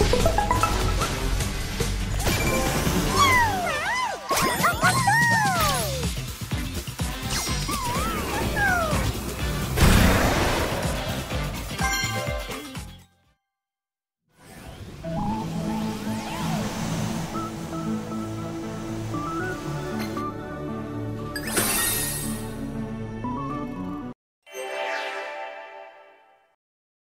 you